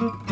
Mm-hmm.